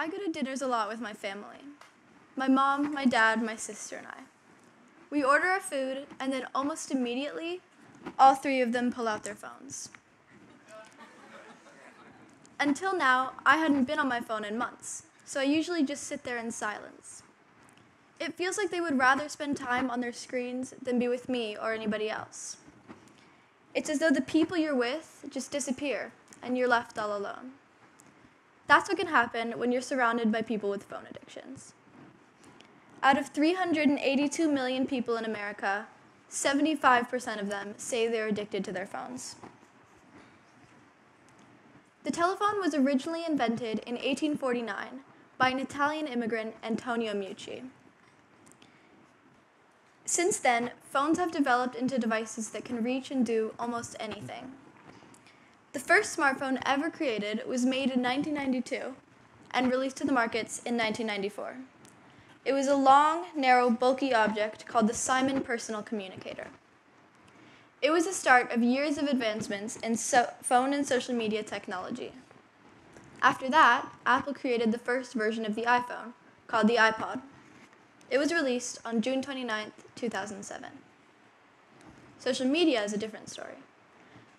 I go to dinners a lot with my family my mom, my dad, my sister, and I. We order our food, and then almost immediately, all three of them pull out their phones. Until now, I hadn't been on my phone in months, so I usually just sit there in silence. It feels like they would rather spend time on their screens than be with me or anybody else. It's as though the people you're with just disappear and you're left all alone. That's what can happen when you're surrounded by people with phone addictions. Out of 382 million people in America, 75% of them say they're addicted to their phones. The telephone was originally invented in 1849 by an Italian immigrant, Antonio Meucci. Since then, phones have developed into devices that can reach and do almost anything. The first smartphone ever created was made in 1992 and released to the markets in 1994. It was a long, narrow, bulky object called the Simon Personal Communicator. It was the start of years of advancements in so phone and social media technology. After that, Apple created the first version of the iPhone, called the iPod. It was released on June 29, 2007. Social media is a different story.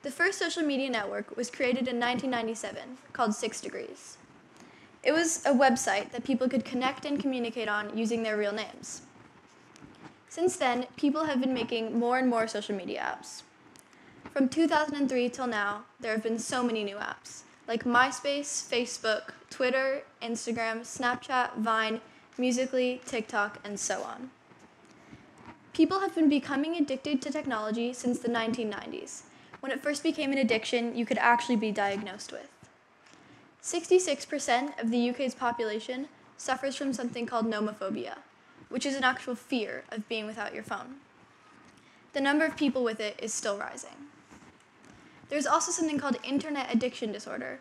The first social media network was created in 1997, called Six Degrees. It was a website that people could connect and communicate on using their real names. Since then, people have been making more and more social media apps. From 2003 till now, there have been so many new apps, like MySpace, Facebook, Twitter, Instagram, Snapchat, Vine, Musical.ly, TikTok, and so on. People have been becoming addicted to technology since the 1990s, when it first became an addiction you could actually be diagnosed with. 66% of the UK's population suffers from something called nomophobia, which is an actual fear of being without your phone. The number of people with it is still rising. There's also something called internet addiction disorder,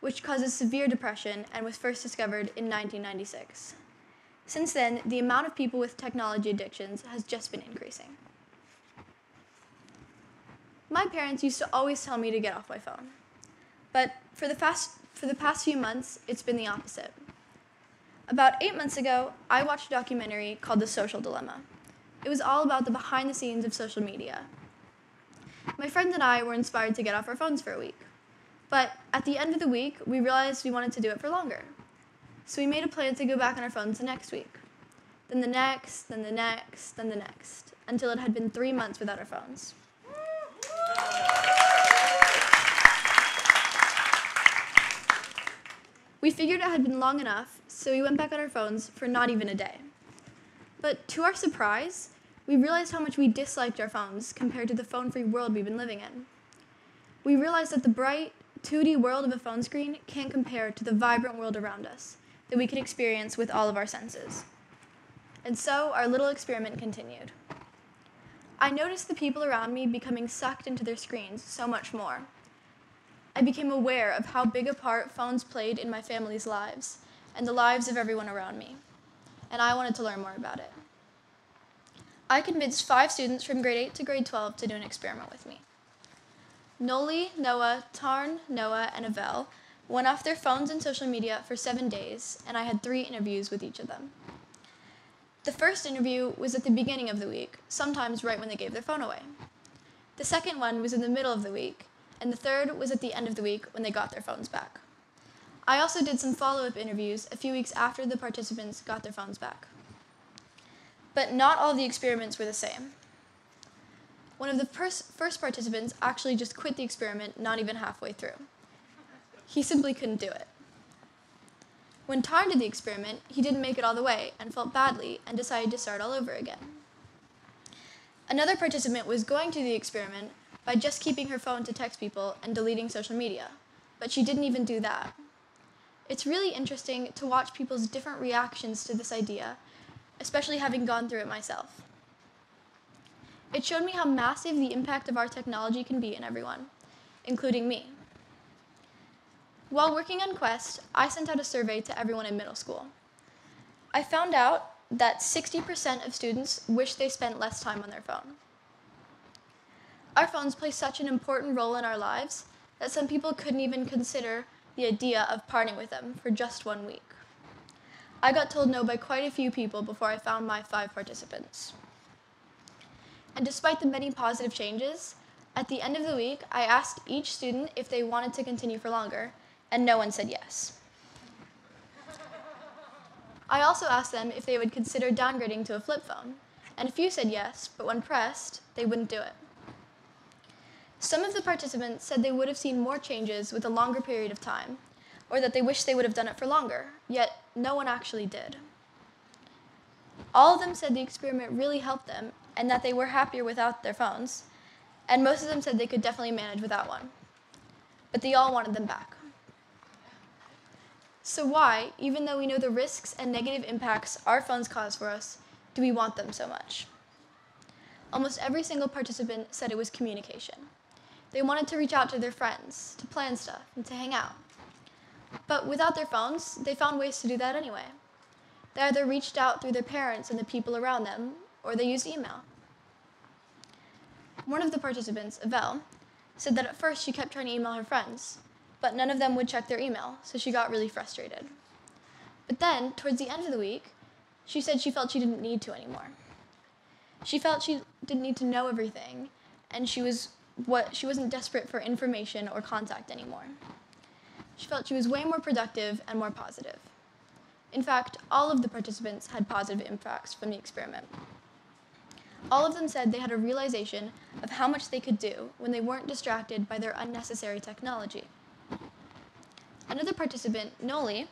which causes severe depression and was first discovered in 1996. Since then, the amount of people with technology addictions has just been increasing. My parents used to always tell me to get off my phone. But for the, fast, for the past few months, it's been the opposite. About eight months ago, I watched a documentary called The Social Dilemma. It was all about the behind the scenes of social media. My friends and I were inspired to get off our phones for a week. But at the end of the week, we realized we wanted to do it for longer. So we made a plan to go back on our phones the next week. Then the next, then the next, then the next, until it had been three months without our phones. We figured it had been long enough, so we went back on our phones for not even a day. But to our surprise, we realized how much we disliked our phones compared to the phone free world we've been living in. We realized that the bright, 2D world of a phone screen can't compare to the vibrant world around us that we can experience with all of our senses. And so our little experiment continued. I noticed the people around me becoming sucked into their screens so much more. I became aware of how big a part phones played in my family's lives and the lives of everyone around me, and I wanted to learn more about it. I convinced five students from grade 8 to grade 12 to do an experiment with me. Noli, Noah, Tarn, Noah, and Avel went off their phones and social media for seven days, and I had three interviews with each of them. The first interview was at the beginning of the week, sometimes right when they gave their phone away. The second one was in the middle of the week, and the third was at the end of the week when they got their phones back. I also did some follow up interviews a few weeks after the participants got their phones back. But not all of the experiments were the same. One of the pers- first participants actually just quit the experiment not even halfway through. He simply couldn't do it. When Tarn did the experiment, he didn't make it all the way and felt badly and decided to start all over again. Another participant was going to the experiment by just keeping her phone to text people and deleting social media, but she didn't even do that. It's really interesting to watch people's different reactions to this idea, especially having gone through it myself. It showed me how massive the impact of our technology can be in everyone, including me. While working on Quest, I sent out a survey to everyone in middle school. I found out that 60% of students wish they spent less time on their phone. Our phones play such an important role in our lives that some people couldn't even consider the idea of parting with them for just one week. I got told no by quite a few people before I found my five participants. And despite the many positive changes, at the end of the week, I asked each student if they wanted to continue for longer, and no one said yes. I also asked them if they would consider downgrading to a flip phone, and a few said yes, but when pressed, they wouldn't do it. Some of the participants said they would have seen more changes with a longer period of time, or that they wished they would have done it for longer, yet no one actually did. All of them said the experiment really helped them and that they were happier without their phones, and most of them said they could definitely manage without one. But they all wanted them back. So, why, even though we know the risks and negative impacts our phones cause for us, do we want them so much? Almost every single participant said it was communication. They wanted to reach out to their friends, to plan stuff, and to hang out. But without their phones, they found ways to do that anyway. They either reached out through their parents and the people around them, or they used email. One of the participants, Avelle, said that at first she kept trying to email her friends, but none of them would check their email, so she got really frustrated. But then, towards the end of the week, she said she felt she didn't need to anymore. She felt she didn't need to know everything, and she was what she wasn't desperate for information or contact anymore. She felt she was way more productive and more positive. In fact, all of the participants had positive impacts from the experiment. All of them said they had a realization of how much they could do when they weren't distracted by their unnecessary technology. Another participant, Noli,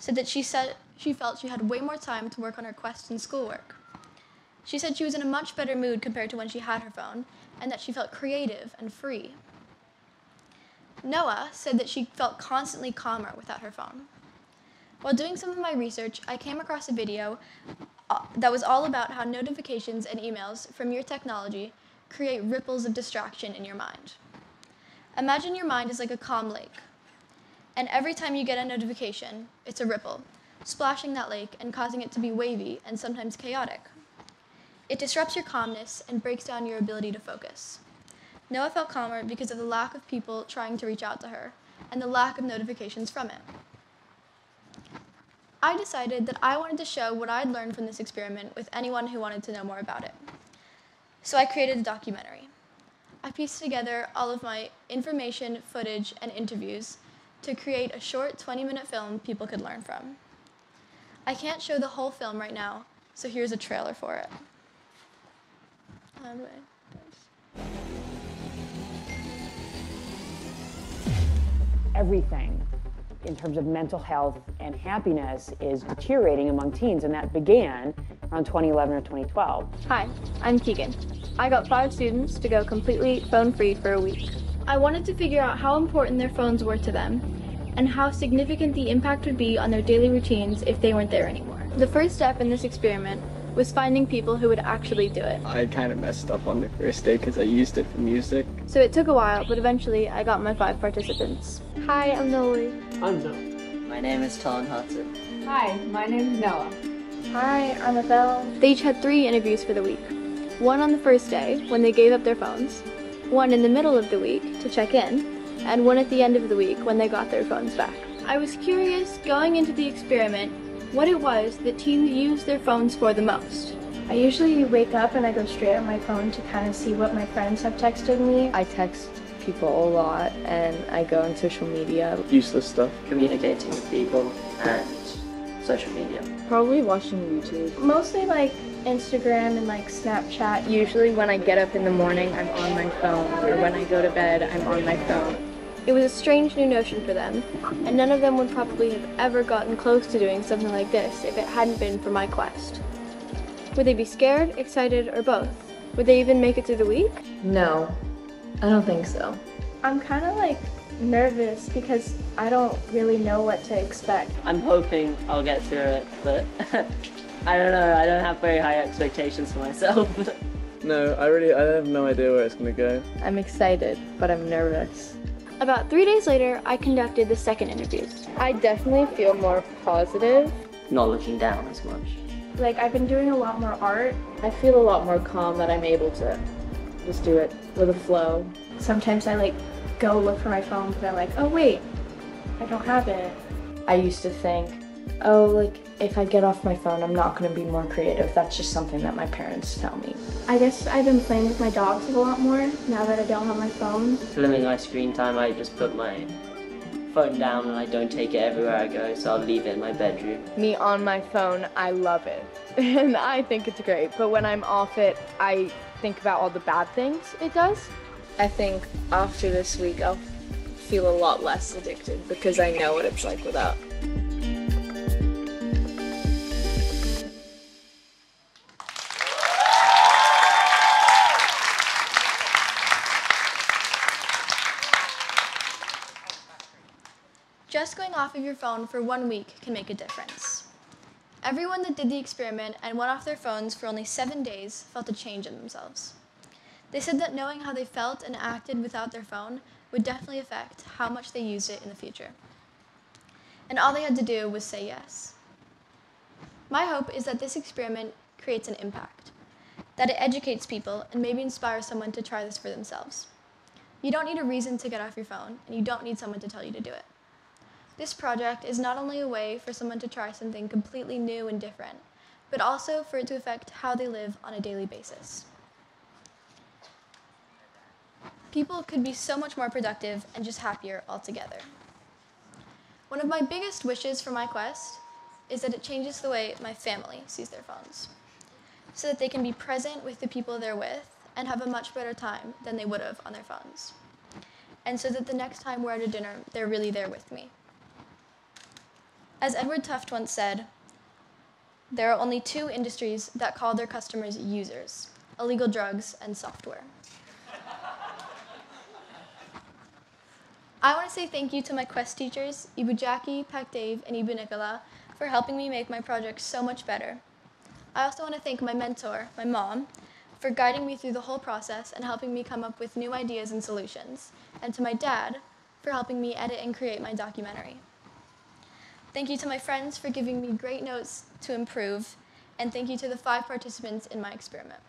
said that she said she felt she had way more time to work on her quest and schoolwork. She said she was in a much better mood compared to when she had her phone, and that she felt creative and free. Noah said that she felt constantly calmer without her phone. While doing some of my research, I came across a video uh, that was all about how notifications and emails from your technology create ripples of distraction in your mind. Imagine your mind is like a calm lake and every time you get a notification, it's a ripple, splashing that lake and causing it to be wavy and sometimes chaotic. It disrupts your calmness and breaks down your ability to focus. Noah felt calmer because of the lack of people trying to reach out to her and the lack of notifications from it. I decided that I wanted to show what I'd learned from this experiment with anyone who wanted to know more about it. So I created a documentary. I pieced together all of my information, footage, and interviews to create a short 20 minute film people could learn from. I can't show the whole film right now, so here's a trailer for it. Everything in terms of mental health and happiness is deteriorating among teens, and that began around 2011 or 2012. Hi, I'm Keegan. I got five students to go completely phone free for a week. I wanted to figure out how important their phones were to them and how significant the impact would be on their daily routines if they weren't there anymore. The first step in this experiment was finding people who would actually do it. I kind of messed up on the first day because I used it for music. So it took a while, but eventually I got my five participants. Hi, I'm Noli. I'm Noah. My name is Talon Hudson. Hi, my name is Noah. Hi, I'm Abel. They each had three interviews for the week. One on the first day, when they gave up their phones, one in the middle of the week to check in, and one at the end of the week when they got their phones back. I was curious, going into the experiment, what it was that teens use their phones for the most. I usually wake up and I go straight on my phone to kind of see what my friends have texted me. I text people a lot and I go on social media. Useless stuff. Communicating with people and social media. Probably watching YouTube. Mostly like Instagram and like Snapchat. Usually when I get up in the morning, I'm on my phone, or when I go to bed, I'm on my phone. It was a strange new notion for them, and none of them would probably have ever gotten close to doing something like this if it hadn't been for my quest. Would they be scared, excited, or both? Would they even make it through the week? No, I don't think so. I'm kind of like nervous because I don't really know what to expect. I'm hoping I'll get through it, but I don't know. I don't have very high expectations for myself. no, I really I have no idea where it's gonna go. I'm excited, but I'm nervous. About three days later, I conducted the second interview. I definitely feel more positive. Not looking down as much. Like I've been doing a lot more art. I feel a lot more calm that I'm able to just do it with a flow. Sometimes I like go look for my phone, but I'm like, oh wait, I don't have it. I used to think oh, like if I get off my phone, I'm not going to be more creative. That's just something that my parents tell me. I guess I've been playing with my dogs a lot more now that I don't have my phone. To limit my screen time, I just put my phone down and I don't take it everywhere I go, so I'll leave it in my bedroom. Me on my phone, I love it. And I think it's great. But when I'm off it, I think about all the bad things it does. I think after this week, I'll feel a lot less addicted because I know what it's like without. Just going off of your phone for one week can make a difference. Everyone that did the experiment and went off their phones for only seven days felt a change in themselves. They said that knowing how they felt and acted without their phone would definitely affect how much they used it in the future. And all they had to do was say yes. My hope is that this experiment creates an impact, that it educates people and maybe inspires someone to try this for themselves. You don't need a reason to get off your phone, and you don't need someone to tell you to do it. This project is not only a way for someone to try something completely new and different, but also for it to affect how they live on a daily basis. People could be so much more productive and just happier altogether. One of my biggest wishes for my quest is that it changes the way my family sees their phones, so that they can be present with the people they're with and have a much better time than they would have on their phones. And so that the next time we're at a dinner, they're really there with me. As Edward Tufte once said, there are only two industries that call their customers users illegal drugs and software. I want to say thank you to my Quest teachers, Ibu Jackie, Pak Dave, and Ibu Nicola, for helping me make my project so much better. I also want to thank my mentor, my mom, for guiding me through the whole process and helping me come up with new ideas and solutions, and to my dad for helping me edit and create my documentary. Thank you to my friends for giving me great notes to improve, and thank you to the five participants in my experiment.